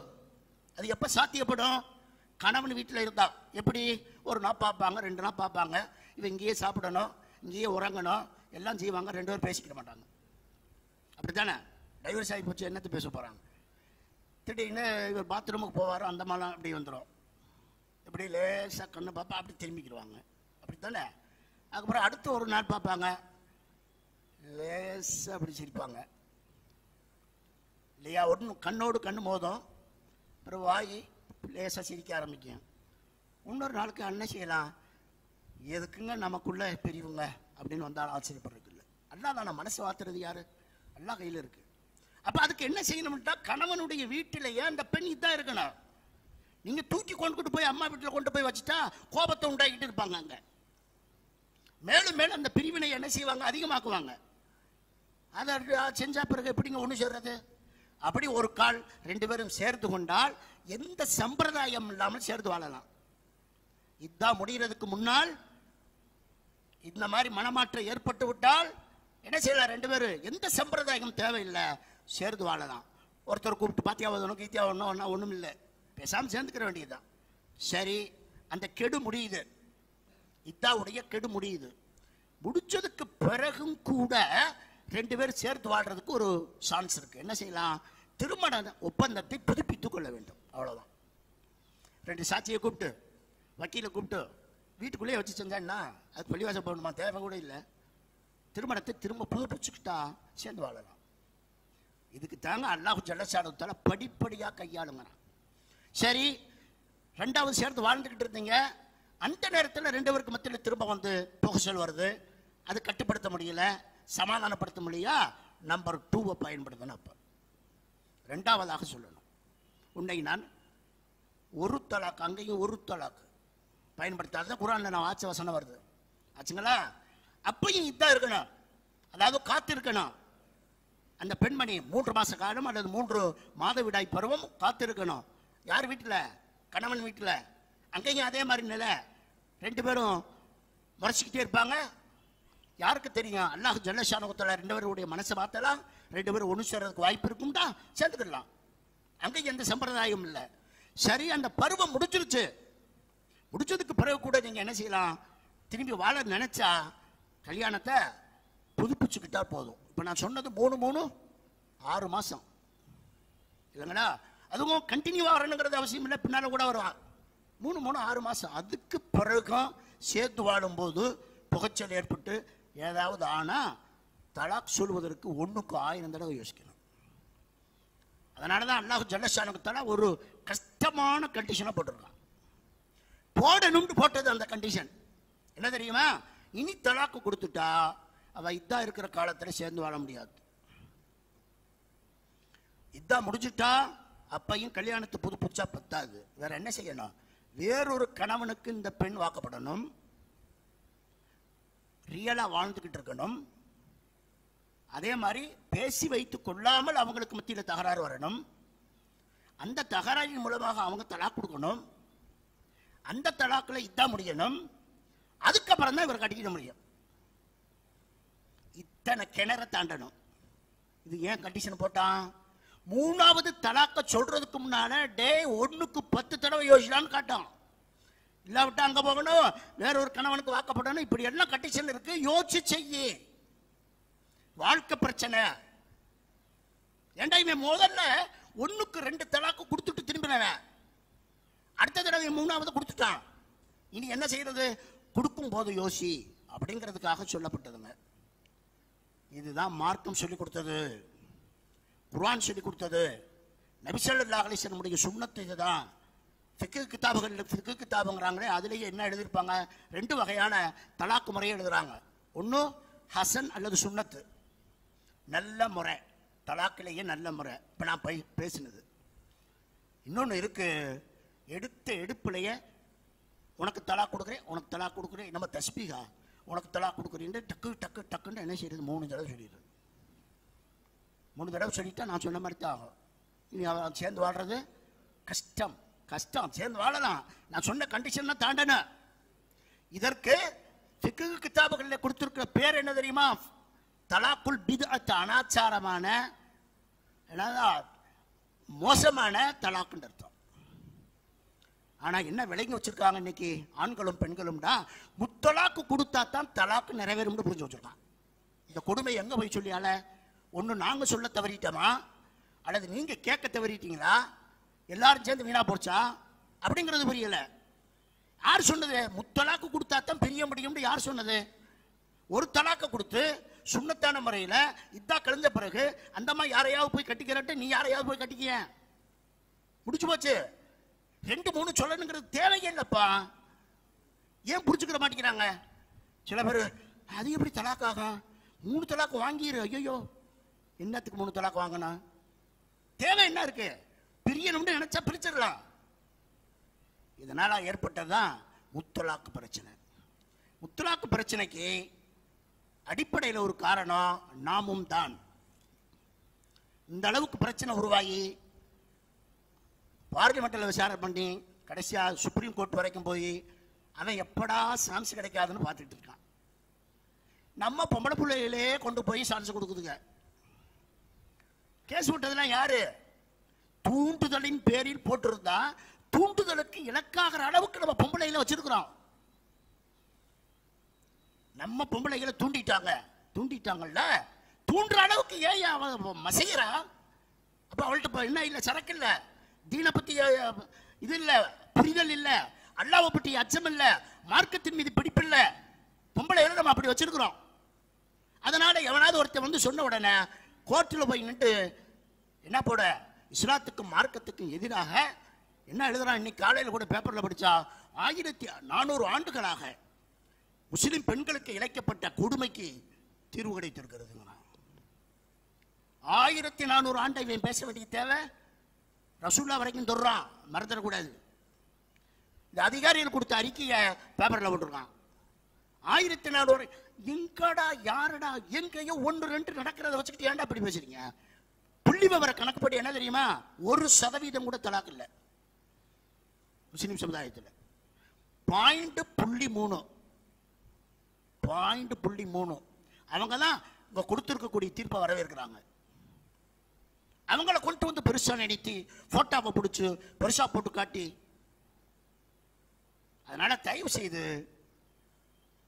அது எப்போ சாத்தியப்படும்? கணவன் வீட்டில் இருந்தால் எப்படி? ஒரு நாள் பார்ப்பாங்க ரெண்டு நாள் பார்ப்பாங்க. இவன் இங்கேயே சாப்பிடணும் இங்கேயே உறங்கணும் எல்லாம் செய்வாங்க ரெண்டு பேரும் பேசிக்கிட மாட்டாங்க. அப்படி தானே டைவர்ஸ் ஆகி போச்சு என்னத்தை பேச போகிறாங்க திடீர்னு இவர் பாத்ரூமுக்கு போவார் அந்த மாதிரிலாம் அப்படி வந்துடும் இப்படி லேசாக கண்ணை பார்ப்பா அப்படி திரும்பிக்கிடுவாங்க அப்படி தானே அதுக்கப்புறம் அடுத்து ஒரு நாள் பார்ப்பாங்க லேசாக அப்படி சிரிப்பாங்க. இல்லையா? ஒன்று கண்ணோடு கண்ணு மோதும். அப்புறம் வாய் லேசாக சிரிக்க ஆரம்பிக்கும். இன்னொரு நாளுக்கு என்ன செய்யலாம்? எதுக்குங்க நமக்குள்ள பெரியவங்க அப்படின்னு வந்தாலும் ஆச்சரியப்படுறதுக்கு இல்லை. அல்லா தானே மனசு வாத்துறது யாரு? அல்லா கையில் இருக்கு. அப்ப அதுக்கு என்ன செய்யணும்ட்டா கணவனுடைய வீட்டிலேயே அந்த பெண் இதான் இருக்கணும்? நீங்க தூக்கி கொண்டுகிட்டு போய் அம்மா வீட்டில் கொண்டு போய் வச்சுட்டா கோபத்தை உண்டாக்கிட்டு இருப்பாங்க அங்க. மேலும் மேலும் அந்த பிரிவினை என்ன செய்வாங்க? அதிகமாக்குவாங்க. அதை செஞ்சா பிறகு எப்படிங்க ஒன்று சேர்றது? அப்படி ஒரு கால் ரெண்டு பேரும் சேர்ந்து கொண்டால் எந்த சம்பிரதாயம் இல்லாமல் சேர்ந்து வாழலாம். இதான் முடிகிறதுக்கு முன்னால் இந்த மாதிரி மனமாற்றம் ஏற்பட்டு விட்டால் என்ன செய்யலாம் ரெண்டு பேரும் எந்த சம்பிரதாயம் தேவையில்லை. சேர்ந்து வாழலாம். ஒருத்தர் கூப்பிட்டு பாத்தியா ஒன்று கீத்தியா ஒன்றும் ஒன்றா ஒன்றும் இல்லை. பேசாமல் சேர்ந்துக்கிற வேண்டியதுதான். சரி அந்த கெடு முடியுது. இத்தாவுடைய கெடு முடியுது. முடிச்சதுக்கு பிறகும் கூட ரெண்டு பேரும் சேர்த்து வாழ்றதுக்கு ஒரு சான்ஸ் இருக்குது என்ன செய்யலாம்? திருமண ஒப்பந்தத்தை புதுப்பித்துக் கொள்ள வேண்டும். அவ்வளோதான் ரெண்டு சாட்சியை கூப்பிட்டு வக்கீலை கூப்பிட்டு வீட்டுக்குள்ளேயே வச்சு செஞ்சான்னா அது பள்ளிவாசல் போகணுமா? தேவை கூட இல்லை. திருமணத்தை திரும்ப புதுப்பிச்சுக்கிட்டா சேர்ந்து வாழலாம். இதுக்கு தாங்க அல்லாஹு ஜல்லசானத்தால படிப்படியாக கையாளுங்கிறான். சரி ரெண்டாவது சேர்ந்து வாழ்ந்துக்கிட்டு இருந்தீங்க. அந்த நேரத்தில் ரெண்டு பேருக்கு மத்தியில் திரும்ப வந்து புகசல் வருது. அது கட்டுப்படுத்த முடியல. சமாதானப்படுத்த முடியா நம்பர் டூவை பயன்படுத்தணும் அப்போ. ரெண்டாவதாக சொல்லணும். உன்னை நான் ஒரு தலாக்கு அங்கேயும் ஒரு தலாக்கு பயன்படுத்தாத குரான்ல நான் ஆச்ச வசனம் வருது. ஆச்சுங்களா? அப்பயும் இதான் இருக்கணும். அதாவது காத்திருக்கணும். அந்த பெண்மணி மூன்று மாச காலம் அல்லது மூன்று மாதவிடாய் பருவம் காத்து இருக்கணும் யார் வீட்டில்? கணவன் வீட்டில். அங்கேயும் அதே மாதிரி நிலை. ரெண்டு பேரும் முறைச்சிக்கிட்டே இருப்பாங்க. யாருக்கு தெரியும்? அல்லாஹ் ஜல்லஷானகத்தில் ரெண்டு பேருடைய மனசை பார்த்தலாம் ரெண்டு பேரும் ஒன்று சேர்றதுக்கு வாய்ப்பு இருக்கும்டா. சேர்ந்துக்கிடலாம். அங்கேயும் எந்த சம்பிரதாயம் இல்லை. சரி அந்த பருவம் முடிச்சிருச்சு முடிச்சதுக்கு பிறகு கூட நீங்க என்ன செய்யலாம்? திரும்பி வாழ நினைச்சா கல்யாணத்தை புதுப்பிச்சுக்கிட்டா போதும். இப்போ நான் சொன்னது மூணு மூணு ஆறு மாசம். இல்லைங்களா? அதுவும் கண்டினியூவாக வரணுங்கிறது அவசியம் இல்லை பின்னால கூட வருவான் மூணு மூணு ஆறு மாசம். அதுக்கு பிறகும் சேர்த்து வாழும்போது புகைச்சல் ஏற்பட்டு ஏதாவது ஆனா தலாக் சொல்வதற்கு ஒன்றுக்கு ஆயிரம் தடவை யோசிக்கணும். அதனால தான் அல்லாஹு ஜல்லஷானுக்கு ஒரு கஷ்டமான கண்டிஷனை போட்டிருக்கான். போடணும்னு போட்டது அந்த கண்டிஷன் என்ன தெரியுமா? இனி தலாக்கு கொடுத்துட்டா அவ இதா இருக்கிற காலத்துல சேர்ந்து வாழ முடியாது. இதா முடிஞ்சுட்டா அப்பையும் கல்யாணத்தை புது புதுச்சா பத்தாது. வேற என்ன செய்யணும்? வேறொரு கணவனுக்கு இந்த பெண் வாக்கப்படணும். ரியலா வாழ்ந்துகிட்டு இருக்கணும். அதே மாதிரி பேசி வைத்துக் கொள்ளாமல் அவங்களுக்கு மத்தியில் தகராறு வரணும். அந்த தகராறின் மூலமாக அவங்க தலாக் கொடுக்கணும். அந்த தலாக்கில் இதான் முடியணும். அதுக்கப்புறம் தான் இவர் கட்டிக்கிட முடியும். இத்தனை கிணற தாண்டணும். இது ஏன் கண்டிஷன் போட்டான்? மூணாவது தலாக்க சொல்றதுக்கு முன்னால டே ஒன்றுக்கு பத்து தடவை யோசிக்கலாம்னு காட்டான். இல்லாவிட்டா அங்க போகணும் வேற ஒரு கணவனுக்கு வாக்கப்படணும். இப்படி எல்லாம் கண்டிஷன் இருக்கு யோசிச்சு செய்யி. வாழ்க்கை பிரச்சனை. ஏண்டா இவன் முதல்ல ஒண்ணுக்கு ரெண்டு தலாக்கு கொடுத்துட்டு திரும்பினவன் அடுத்த தடவை மூணாவது கொடுத்துட்டான். இனி என்ன செய்யறது கொடுக்கும் போது யோசி. அப்படிங்கிறதுக்காக சொல்லப்பட்டதுங்க. இதுதான் மார்க்கம் சொல்லி கொடுத்தது. குர்ஆன் சொல்லி கொடுத்தது. நபிசல்லா அலிசனுடைய சுண்ணத்து இதுதான். ஃபிக்கு கித்தாபுகள் ஃபிக்கு கிதாபுங்கிறாங்களே அதுலேயே என்ன எழுதியிருப்பாங்க? ரெண்டு வகையான தலாக்கு முறையை எழுதுறாங்க. ஒன்று ஹசன் அல்லது சுண்ணத்து. நல்ல முறை. தலாக்கிலேயே நல்ல முறை. இப்போ நான் போய் பேசினது. இன்னொன்று இருக்குது எடுத்த எடுப்புலையே உனக்கு தலா கொடுக்குறேன் உனக்கு தலா கொடுக்குறேன். நம்ம தஸ்பீகா உனக்கு தலா கொடுக்குறேன் டக்கு டக்கு டக்குன்னு என்ன செய்யறது? மூணு தடவை சொல்லிடுறது. மூணு தடவை சொல்லிட்டா நான் சொன்ன மாதிரி தான் ஆகும். இனி அவன் சேர்ந்து வாழ்றது கஷ்டம். கஷ்டம். சேர்ந்து வாழலாம். நான் சொன்ன கண்டிஷன்லாம் தாண்டன இதற்கு ஃபிக்கு கிதாபுகளில் கொடுத்துருக்கிற பேர் என்ன தெரியுமா? தலாக்குள் பிது அனாச்சாரமான என்னதான்? மோசமான தலாக்குன்னு அர்த்தம். ஆனால் என்ன விலைங்க வச்சிருக்காங்க இன்னைக்கு? ஆண்களும் பெண்களும்டா முத்தலாக்கு கொடுத்தா தான் தலாக்கு நிறைவேறும்னு புரிஞ்சு வச்சிருக்கான். இந்த கொடுமை எங்கே போய் சொல்லியால ஒன்று நாங்கள் சொல்ல தவறிட்டோமா? அல்லது நீங்கள் கேட்க தவறிட்டீங்களா? எல்லாரும் சேர்ந்து வீணாக போச்சா? அப்படிங்கிறது புரியலை. யார் சொன்னது? முத்தலாக்கு கொடுத்தா தான் பிரிய முடியும்னு யார் சொன்னது? ஒரு தலாக்கை கொடுத்து சுண்ணத்தான முறையில் இதா கலந்த பிறகு அந்தம்மா யாரையாவது போய் கட்டிக்கிறட்டு நீ யாரையாவது போய் கட்டிக்கிய? முடிச்சு போச்சு. ரெண்டு மூணு சொல்லணுங்கிறது தேவை இல்லைப்பா. ஏன் புரிஞ்சுக்கிட மாட்டேங்கிறாங்க? சில பேர் அது எப்படி தலாக்காகும் மூணு தலாக்கு வாங்கிடு ஐயோ என்னத்துக்கு மூணு தலாக்கு வாங்கணும் தேவை என்ன இருக்கு? பிரியணும்னு நினைச்சா பிரிச்சிடலாம். இதனால் ஏற்பட்டதுதான் முத்தலாக்கு பிரச்சனை. முத்தலாக்கு பிரச்சனைக்கு அடிப்படையில் ஒரு காரணம் நாமும் தான். இந்த அளவுக்கு பிரச்சனை உருவாகி பார்லிமெண்ட்டில் விசாரணை பண்ணி கடைசியாக சுப்ரீம் கோர்ட் வரைக்கும் போய் அவன் எப்படா சான்ஸ் கிடைக்காதுன்னு பார்த்துட்டு இருக்கான். நம்ம பொம்பளை பிள்ளைகளே கொண்டு போய் சான்ஸ் கொடுக்குதுங்க. கேஸ் விட்டதெல்லாம் யாரு? தூண்டுதலின் பேரில் போட்டிருந்தா தூண்டுதலுக்கு இலக்காகிற அளவுக்கு நம்ம பொம்பளைகளை வச்சிருக்கிறோம். நம்ம பொம்பளைகளை தூண்டிட்டாங்க. தூண்டிட்டாங்கல்ல? தூண்டுற அளவுக்கு ஏன் அவன் மசைகிறா அப்போ அவள்கிட்ட என்ன இல்லை சரக்கு இல்லை. தீனை பற்றி இது இல்லை புரிதல் இல்லை அல்லாவை பற்றி அச்சம் இல்லை மார்க்கத்தின் மீது பிடிப்பில்லை பொம்பளை பொம்பளைகளை நம்ம அப்படி வச்சிருக்கிறோம்? அதனால எவனாவது ஒருத்தன் வந்து சொன்ன உடனே கோர்ட்டில் போய் நின்று என்ன போட? இஸ்லாத்துக்கும் மார்க்கத்துக்கும் எதிராக என்ன எழுதுறான்? இன்னைக்கு காலையில் கூட பேப்பரில் படித்தா ஆயிரத்தி நானூறு ஆண்டுகளாக முஸ்லிம் பெண்களுக்கு இழைக்கப்பட்ட கொடுமைக்கு தீர்வு கிடைத்திருக்கிறதுங்கண்ணா ஆயிரத்தி நானூறு ஆண்டை இவன் பேச வேண்டிய தேவை? ரசூல்லா வரைக்கும் தொடுறான் மறந்துடக்கூடாது. இந்த அதிகாரிகள் கொடுத்த அறிக்கையை பேப்பரில் போட்டிருக்கான். ஆயிரத்தி நானூறு எங்கடா யாரடா எங்கேயோ ஒன்று ரெண்டு நடக்கிறத வச்சுக்கிட்டு ஏன்டா அப்படி பேசுறீங்க? புள்ளி விவர கணக்குப்படி என்ன தெரியுமா? ஒரு சதவீதம் கூட தலாக்கு இல்லை. முஸ்லீம் சமுதாயத்தில். பாயிண்ட் புள்ளி மூணு. பாயிண்ட் புள்ளி மூணு. அவங்க தான் இங்கே கொடுத்துருக்கக்கூடிய தீர்ப்பை வரவேற்கிறாங்க. அவங்கள கொண்டு வந்து பெருசா நினைத்து போட்டோவை பிடிச்சி பெருசா போட்டு காட்டி. அதனால தயவு செய்து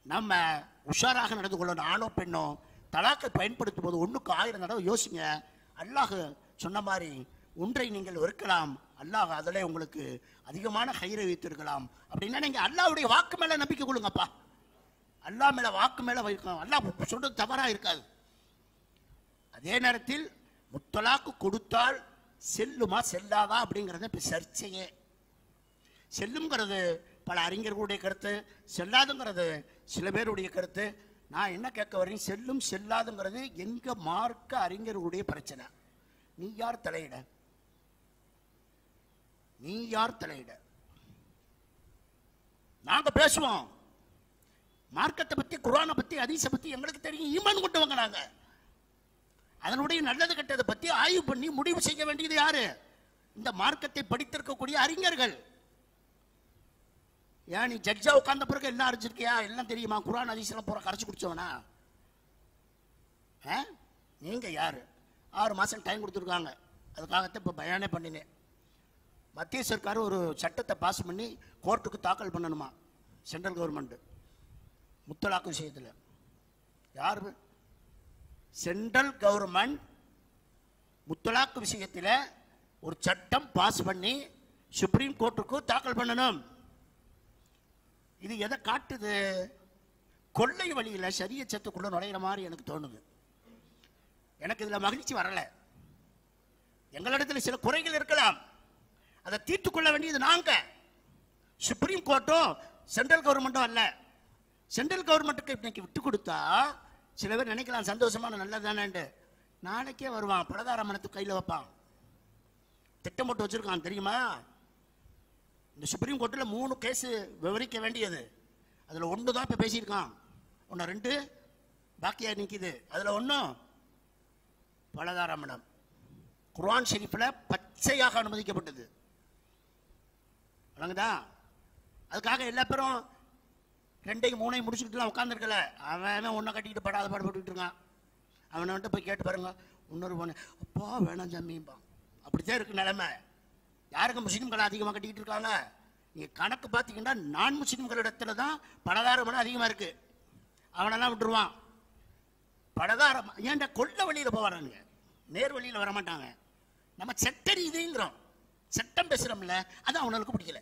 நம்ம உஷாராக நடந்து கொள்ளணும். ஆணோ பெண்ணோ தலாக்கை பயன்படுத்தும் போது ஒண்ணுக்கு ஆயிரம் தடவை யோசிங்க. அல்லாஹ் சொன்ன மாதிரி ஒன்றை நீங்கள் வெறுக்கலாம். அல்லாஹ் அதில் உங்களுக்கு அதிகமான கயிறை வைத்திருக்கலாம். அப்படின்னா நீங்கள் அல்லாவுடைய வாக்கு மேலே நம்பிக்கை கொள்ளுங்கப்பா. அல்லாஹ் மேலே வாக்கு மேலே வைக்கணும். அல்லாஹ் சொல்றது தவறாக இருக்காது. அதே நேரத்தில் முத்தலாக்கு கொடுத்தால் செல்லுமா செல்லாதா அப்படிங்கிறத இப்போ சர்ச்சையே. செல்லுங்கிறது பல அறிஞர்களுடைய கருத்து செல்லாதுங்கிறது சில பேருடைய கருத்து. நான் என்ன கேட்க வரேன்? செல்லும் செல்லாதுங்கிறது எங்க மார்க்க அறிஞர்களுடைய பிரச்சனை. நீ யார் தலையிட? நீ யார் தலையிட? நாங்க பேசுவோம். மார்க்கத்தை பத்தி குரானை பத்தி ஹதீஸை பத்தி எங்களுக்கு தெரியும். ஈமான் கொண்டவங்க நாங்கள் அதனுடைய நல்லது கெட்டதை பற்றி ஆய்வு பண்ணி முடிவு செய்ய வேண்டியது யாரு? இந்த மார்க்கத்தை படித்திருக்கக்கூடிய அறிஞர்கள். ஏன் நீ ஜட்ஜா உட்கார்ந்த பிறகு என்ன அறிஞ்சிருக்கியா? எல்லாம் தெரியுமா? குரான் அதிசயம் பூரா கரைச்சி குடிச்சவனா? ஆ? நீங்க யாரு? ஆறு மாசம் டைம் கொடுத்துருக்காங்க. அதுக்காகத்தான் இப்போ பயானே பண்ணினேன் மத்திய சர்க்கார் ஒரு சட்டத்தை பாஸ் பண்ணி கோர்ட்டுக்கு தாக்கல் பண்ணணுமா? சென்ட்ரல் கவர்மெண்ட் முத்தலாக்கு விஷயத்தில். யார்? சென்ட்ரல் கவர்மெண்ட் முத்தலாக்கு விஷயத்தில் ஒரு சட்டம் பாஸ் பண்ணி சுப்ரீம் கோர்ட்டுக்கு தாக்கல் பண்ணணும். இது எதை காட்டுது? கொள்ளை வழியில் சரிய சத்துக்குள்ளே நுழையிற மாதிரி எனக்கு தோணுது. எனக்கு இதில் மகிழ்ச்சி வரலை. எங்களிடத்தில் சில குறைகள் இருக்கலாம். அதை தீர்த்து கொள்ள வேண்டியது நாங்கள் சுப்ரீம் கோர்ட்டும் சென்ட்ரல் கவர்மெண்ட்டும் அல்ல. சென்ட்ரல் கவர்மெண்ட்டுக்கு இன்னைக்கு விட்டு கொடுத்தா சில பேர் நினைக்கலாம் சந்தோஷமான நல்லதானேன்ட்டு நாளைக்கே வருவான் பலதாரமணத்து கையில் வைப்பான். திட்டம் போட்டு வச்சுருக்கான் தெரியுமா? இந்த சுப்ரீம் கோர்ட்டில் மூணு கேஸு விவரிக்க வேண்டியது. அதில் ஒன்று தான் இப்போ பேசியிருக்கான். ஒன்று ரெண்டு பாக்கியாக நிற்கிது அதில் ஒன்றும் பலதாராமணம் குர்ஆன் ஷெரீஃபில் பச்சையாக அனுமதிக்கப்பட்டது. வழங்குதா அதுக்காக எல்லா பேரும் ரெண்டையும் மூணையும் முடிச்சுக்கிட்டுலாம் உட்காந்துருக்கல அவன் அவன் ஒன்றை கட்டிக்கிட்டு படாத பாடுபட்டுக்கிட்டு இருக்கான். அவனை வந்துட்டு போய் கேட்டு பாருங்க. இன்னொரு பொண்ணு அப்பா வேணாம் ஜம்மிம்பான் அப்படித்தான் இருக்கு நிலைமை. யாருக்கு முஸ்லீம்களை அதிகமாக கட்டிக்கிட்டு இருக்காங்க. நீங்கள் கணக்கு பார்த்தீங்கன்னா நான் முஸ்லீம்களிடத்துல தான் பலதாரம் அதிகமாக இருக்கு. அவனெல்லாம் விட்டுருவான். பலதாரம் ஏன்டா கொள்ள வழியில் போவானுங்க? நேர் வழியில் வர மாட்டாங்க நம்ம சட்ட ரீதிங்கிறோம் சட்டம் பேசுறோம்ல அது அவனுக்கு பிடிக்கல.